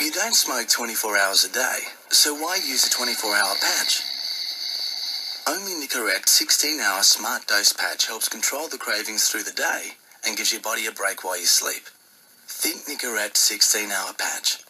You don't smoke 24 hours a day, so why use a 24 hour patch? Only Nicorette 16 hour smart dose patch helps control the cravings through the day and gives your body a break while you sleep. Think Nicorette 16 hour patch.